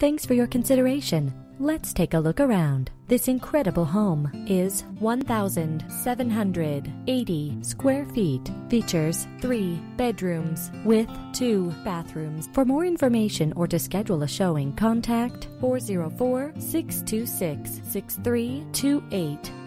Thanks for your consideration. Let's take a look around. This incredible home is 1,780 square feet. Features three bedrooms with two bathrooms. For more information or to schedule a showing, contact 404 626 6328.